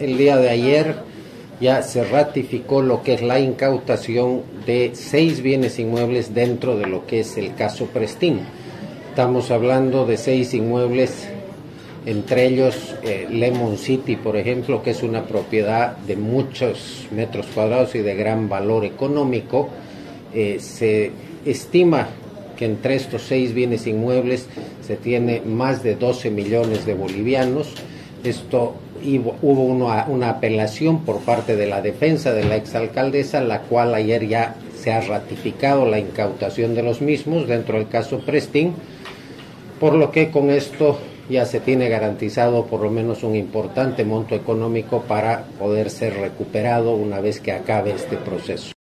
el día de ayer ya se ratificó lo que es la incautación de seis bienes inmuebles dentro de lo que es el caso Prestín. Estamos hablando de seis inmuebles, entre ellos eh, Lemon City, por ejemplo, que es una propiedad de muchos metros cuadrados y de gran valor económico. Eh, se estima que entre estos seis bienes inmuebles se tiene más de 12 millones de bolivianos. Esto hubo una, una, apelación por parte de la defensa de la exalcaldesa, la cual ayer ya se ha ratificado la incautación de los mismos dentro del caso Prestín, por lo que con esto ya se tiene garantizado por lo menos un importante monto económico para poder ser recuperado una vez que acabe este proceso.